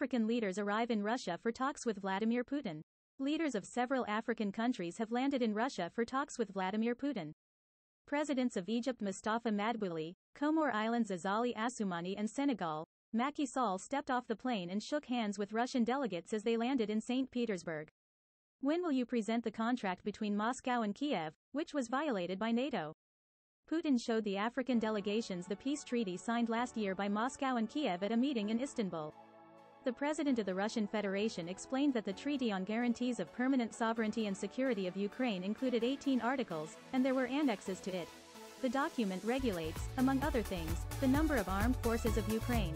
African leaders arrive in Russia for talks with Vladimir Putin. Leaders of several African countries have landed in Russia for talks with Vladimir Putin. Presidents of Egypt Mustafa Madbouli, Comore Islands Azali Assoumani and Senegal, Macky Sall stepped off the plane and shook hands with Russian delegates as they landed in St. Petersburg. When will you present the contract between Moscow and Kiev, which was violated by NATO? Putin showed the African delegations the peace treaty signed last year by Moscow and Kiev at a meeting in Istanbul. The president of the Russian Federation explained that the Treaty on Guarantees of Permanent Sovereignty and Security of Ukraine included 18 articles, and there were annexes to it. The document regulates, among other things, the number of armed forces of Ukraine.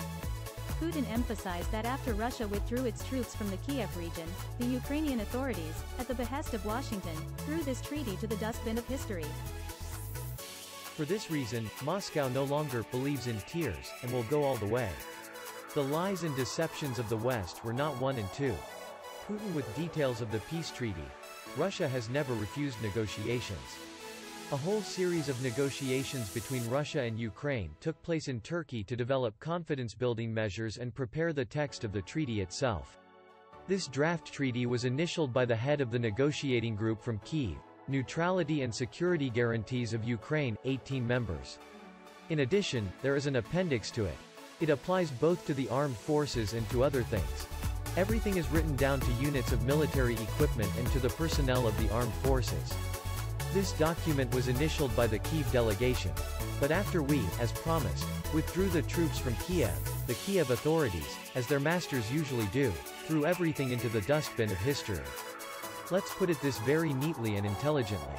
Putin emphasized that after Russia withdrew its troops from the Kiev region, the Ukrainian authorities, at the behest of Washington, threw this treaty to the dustbin of history. For this reason, Moscow no longer believes in tears, and will go all the way. The lies and deceptions of the West were not one and two. Putin with details of the peace treaty. Russia has never refused negotiations. A whole series of negotiations between Russia and Ukraine took place in Turkey to develop confidence-building measures and prepare the text of the treaty itself. This draft treaty was initialed by the head of the negotiating group from Kyiv, Neutrality and Security Guarantees of Ukraine, 18 members. In addition, there is an appendix to it. It applies both to the armed forces and to other things. Everything is written down to units of military equipment and to the personnel of the armed forces. This document was initialed by the Kiev delegation. But after we, as promised, withdrew the troops from Kiev, the Kiev authorities, as their masters usually do, threw everything into the dustbin of history. Let's put it this very neatly and intelligently.